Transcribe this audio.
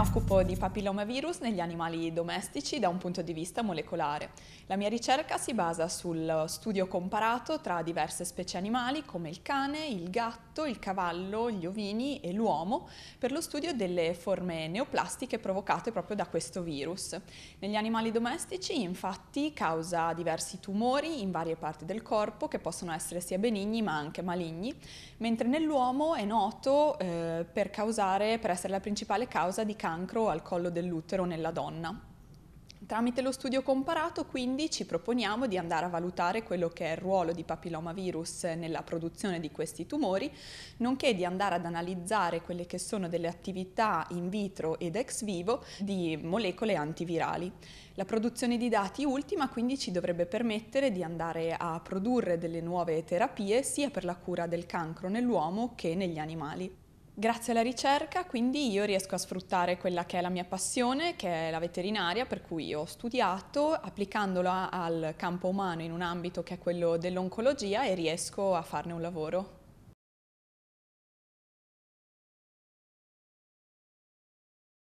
occupo di papillomavirus negli animali domestici da un punto di vista molecolare. La mia ricerca si basa sul studio comparato tra diverse specie animali come il cane, il gatto, il cavallo, gli ovini e l'uomo per lo studio delle forme neoplastiche provocate proprio da questo virus. Negli animali domestici infatti causa diversi tumori in varie parti del corpo che possono essere sia benigni ma anche maligni, mentre nell'uomo è noto eh, per, causare, per essere la principale causa di cancro al collo dell'utero nella donna. Tramite lo studio comparato quindi ci proponiamo di andare a valutare quello che è il ruolo di papillomavirus nella produzione di questi tumori, nonché di andare ad analizzare quelle che sono delle attività in vitro ed ex vivo di molecole antivirali. La produzione di dati ultima quindi ci dovrebbe permettere di andare a produrre delle nuove terapie sia per la cura del cancro nell'uomo che negli animali. Grazie alla ricerca quindi io riesco a sfruttare quella che è la mia passione, che è la veterinaria, per cui ho studiato applicandola al campo umano in un ambito che è quello dell'oncologia e riesco a farne un lavoro.